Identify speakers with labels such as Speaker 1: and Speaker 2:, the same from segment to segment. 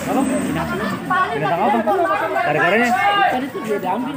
Speaker 1: Tolong,
Speaker 2: binatang apa? Gara-garanya? Tadi tuh
Speaker 3: dia diambil.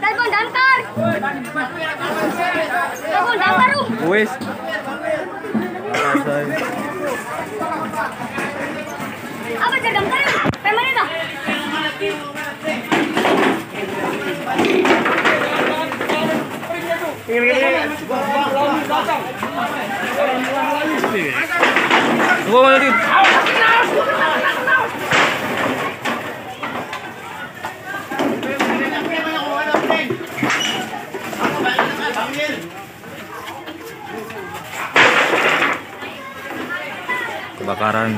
Speaker 4: Telepon damkar. Telepon damkar lu.
Speaker 2: Wis.
Speaker 4: Apa cek damkar? Pemane dah.
Speaker 2: Tunggu mana di? Kebakaran.